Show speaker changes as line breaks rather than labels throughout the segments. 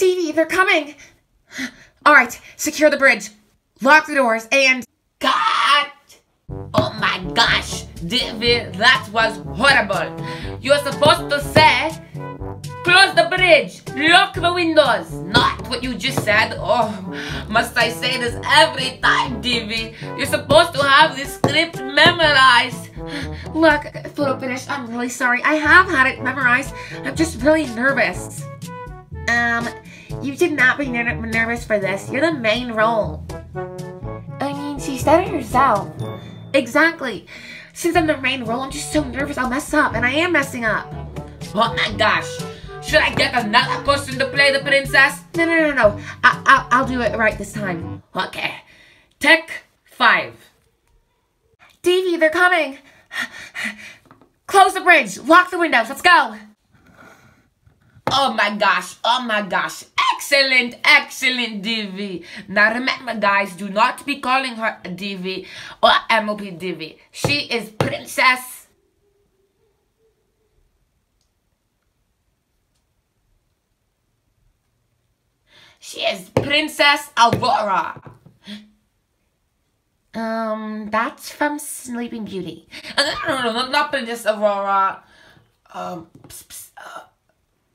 Davy, they're coming. All right, secure the bridge, lock the doors, and
God! Oh my gosh, David, that was horrible. You're supposed to say, close the bridge, lock the windows, not what you just said. Oh, must I say this every time, Davy? You're supposed to have this script memorized.
look, photo finish. I'm really sorry. I have had it memorized. I'm just really nervous. Um, you should not be ner- nervous for this. You're the main role. I mean, she said it herself. Exactly. Since I'm the main role, I'm just so nervous I'll mess up, and I am messing up.
Oh my gosh. Should I get another person to play the princess?
No, no, no, no. I- I- I'll do it right this time.
Okay. Take five.
Davy, they're coming. Close the bridge. Lock the windows. Let's go.
Oh my gosh, oh my gosh. Excellent, excellent Divi. Now remember guys, do not be calling her a Divi or MOP Divi. She is Princess. She is Princess Aurora.
Um, that's from Sleeping Beauty.
Uh, No, no, no, not Princess Aurora. Um, uh,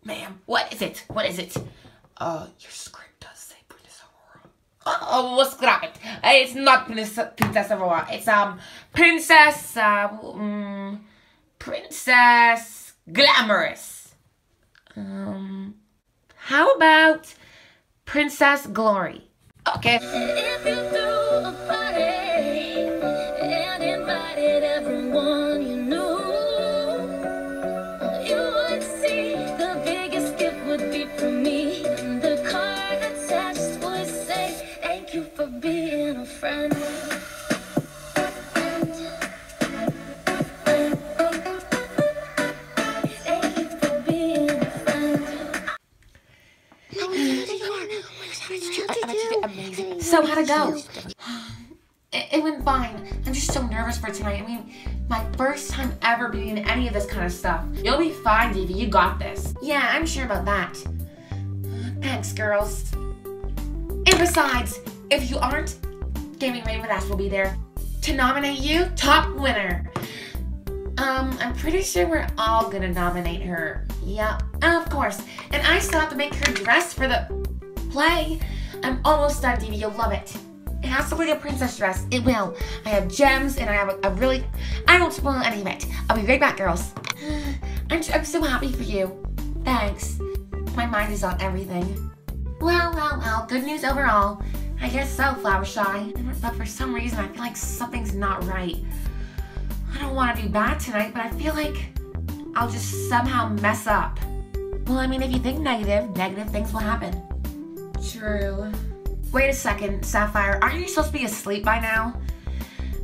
ma'am, what is it? What is it? Uh, your script does say Princess Aurora. Oh, we'll scrap it. It's not Princess, Princess Aurora. It's, um, Princess, uh, um, Princess Glamorous.
Um, how about Princess Glory?
Okay.
You for being a friend. Thank you for being a friend.
So how'd it go? It, it went fine. I'm just so nervous for tonight. I mean, my first time ever being in any of this kind of stuff. You'll be fine, Davy. You got this. Yeah, I'm sure about that. Thanks, girls. And besides, if you aren't, Gaming Dash will be there to nominate you top winner. Um, I'm pretty sure we're all gonna nominate her. Yeah, of course. And I still have to make her dress for the play. I'm almost done, Dee. You'll love it. It has to be a princess dress. It will. I have gems and I have a, a really. I won't spoil any of it. I'll be right back, girls. I'm, I'm so happy for you. Thanks. My mind is on everything. Well, well, well. Good news overall. I guess so, Flower Shy. But for some reason, I feel like something's not right. I don't want to do bad tonight, but I feel like I'll just somehow mess up. Well, I mean, if you think negative, negative things will happen. True. Wait a second, Sapphire. Aren't you supposed to be asleep by now?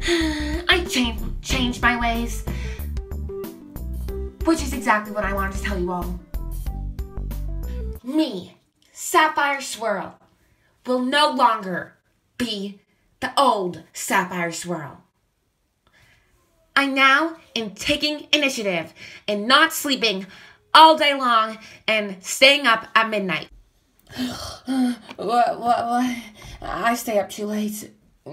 I changed changed my ways. Which is exactly what I wanted to tell you all. Me, Sapphire Swirl, will no longer be the old Sapphire Swirl. I now am taking initiative and not sleeping all day long and staying up at midnight. what, what, what? I stay up too late.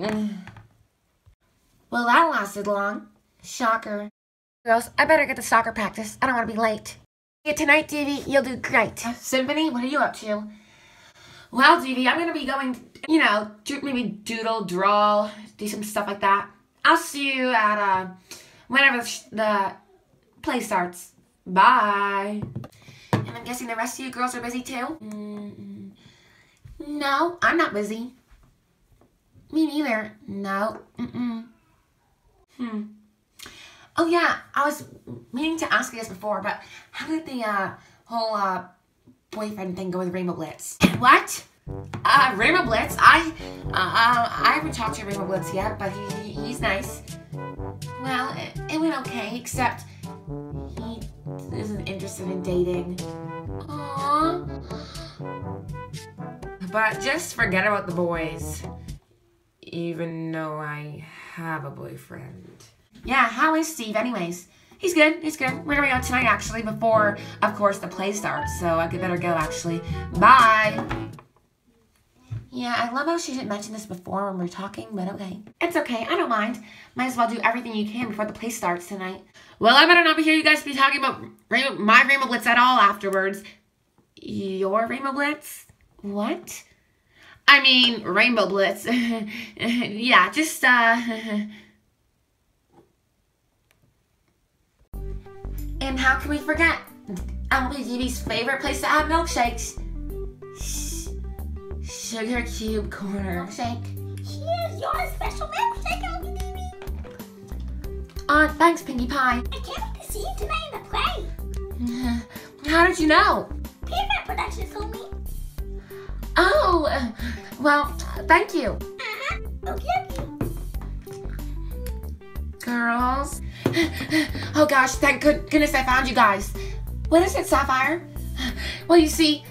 Well, that lasted long. Shocker. Girls, I better get to soccer practice. I don't want to be late. Yeah, tonight, Davy, you'll do great. Uh, Symphony, what are you up to? Well, Davy, I'm gonna be going, you know, maybe doodle, draw, do some stuff like that. I'll see you at, uh, whenever the, sh- the play starts. Bye. And I'm guessing the rest of you girls are busy too? Mm, no, I'm not busy. Me neither. No. Mm-mm. Hmm. Oh yeah, I was meaning to ask you this before, but how did the uh, whole uh, boyfriend thing go with Rainbow Blitz? What? Uh, Rainbow Blitz? I uh, uh, I haven't talked to Rainbow Blitz yet, but he, he's nice. Well, it, it went okay, except he isn't interested in dating. Aww.
But just forget about the boys. Even though I have a boyfriend.
Yeah, how is Steve anyways? He's good. He's good. We're gonna go tonight, actually, before, of course, the play starts. So I could better go, actually. Bye. Yeah, I love how she didn't mention this before when we were talking, but okay. It's okay. I don't mind. Might as well do everything you can before the play starts tonight. Well, I better not be here. You guys be talking about my Rainbow Blitz at all afterwards. Your Rainbow Blitz? What? I mean, Rainbow Blitz. yeah, just, uh. and how can we forget? LBGB's favorite place to have milkshakes. Sugar Cube Corner. Milkshake.
Here's your special milkshake, LBDB.
Uh, thanks, Pinkie Pie.
I can't wait to see you tonight in the play.
How did you know?
Peanut Productions told me.
Oh, well, thank you.
Uh-huh. Okay, okay.
Girls. Oh gosh, thank good goodness I found you guys. What is it, Sapphire? Well, you see,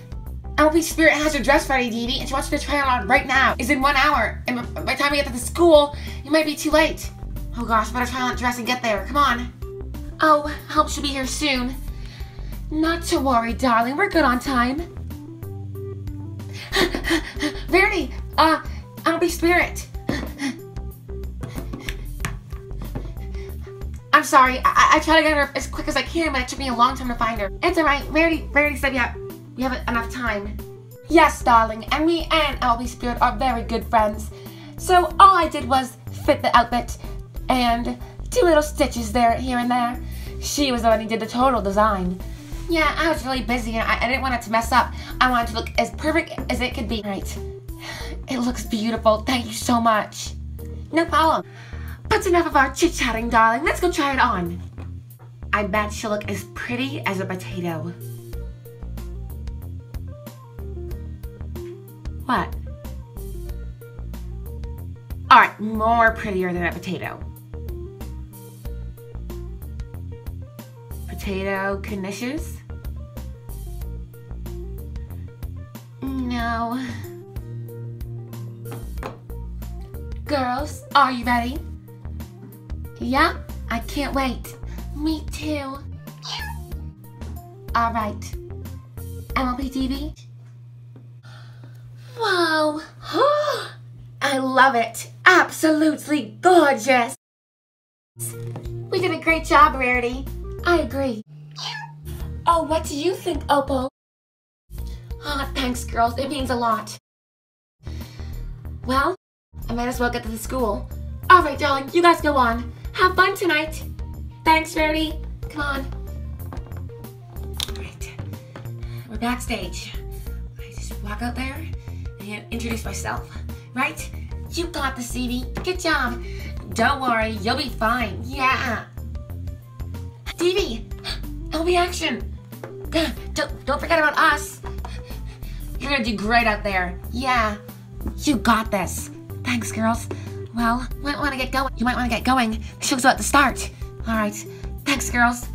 LB Spirit has her dress ready, Dee Dee, and she wants you to try it on right now. It's in one hour, and by the time we get to the school, you might be too late. Oh gosh, better try on that dress and get there. Come on. Oh, hope she'll be here soon. Not to worry, darling. We're good on time. Rarity, uh, LB Spirit. Sorry. I, I try to get her as quick as I can, but it took me a long time to find her. It's alright. Rarity, Rarity said we have, we have enough time. Yes, darling, and me and LB Spirit are very good friends. So all I did was fit the outfit and two little stitches there, here and there. She was the one who did the total design. Yeah, I was really busy and I, I didn't want it to mess up. I wanted to look as perfect as it could be. Right. It looks beautiful. Thank you so much. No problem. That's enough of our chit-chatting, darling. Let's go try it on. I bet she'll look as pretty as a potato. What? Alright, more prettier than a potato. Potato knishes? No. Girls, are you ready? Yeah, I can't wait. Me too. All right. MLPTV? Wow. I love it. Absolutely gorgeous. We did a great job, Rarity. I agree. Oh, what do you think, Opal? Ah, thanks, girls. It means a lot. Well, I might as well get to the school. All right, darling, you guys go on. Have fun tonight. Thanks, Rarity. Come on. All right, we're backstage. I just walk out there and introduce myself, right? You got the CD. Good job. Don't worry, you'll be fine. Yeah. TV, LB Action. Don't, don't forget about us. You're gonna do great out there. Yeah. You got this. Thanks, girls. Well, you might want to get going. You might want to get going. The show's about to start. All right. Thanks, girls.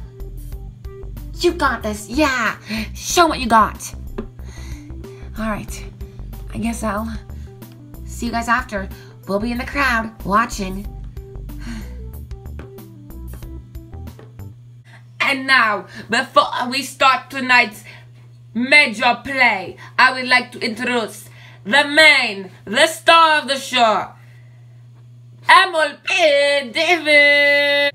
You got this. Yeah. Show what you got. All right. I guess I'll see you guys after. We'll be in the crowd watching.
And now, before we start tonight's major play, I would like to introduce the main, the star of the show, Emil P. David.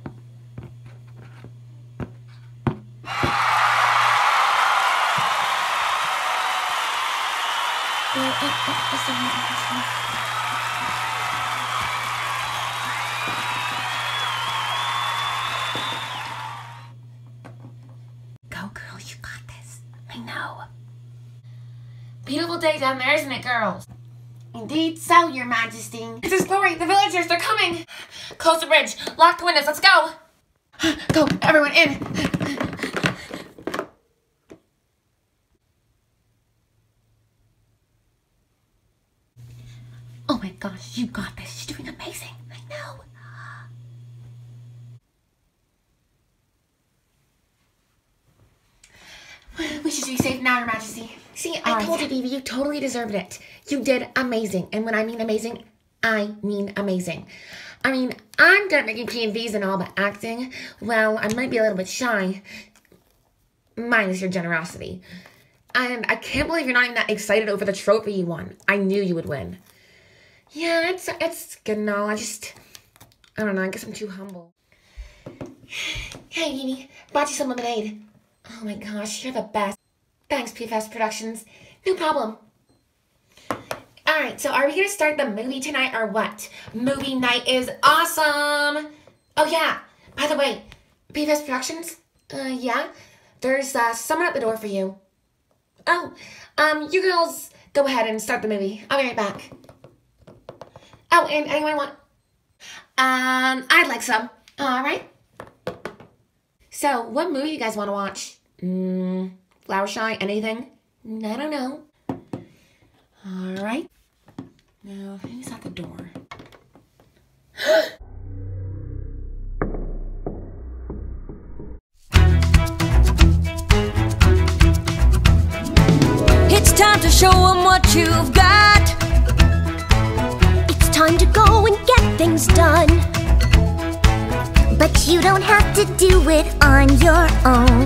Go, girl. You got this. I know. Beautiful day down there, isn't it, girls? Indeed so, your majesty. This is glory. The villagers, they're coming. Close the bridge. Lock the windows. Let's go. Go, everyone in. Oh my gosh, you got this. You're doing amazing. I know. We should be safe now, Your Majesty. See, I told you, Vivi, you totally deserved it. You did amazing. And when I mean amazing, I mean amazing. I mean, I'm good at making P&Vs and all, but acting, well, I might be a little bit shy. Minus your generosity. And I can't believe you're not even that excited over the trophy you won. I knew you would win. Yeah, it's it's good and all. I just, I don't know. I guess I'm too humble. Hey, Nini, brought you some lemonade. Oh my gosh, you're the best. Thanks, PFS Productions. No problem. All right, so are we gonna start the movie tonight or what? Movie night is awesome. Oh yeah. By the way, PFS Productions. Uh, yeah. There's uh, someone at the door for you. Oh, um, you girls go ahead and start the movie. I'll be right back. Oh, and anyone want? Um, I'd like some. All right. So, what movie you guys want to watch? Mm, Flower Shy? Anything? I don't know. All right. Now, who's at the door?
It's time to show them what you've got.
It's time to go and get things done. But you don't have to do it on your own.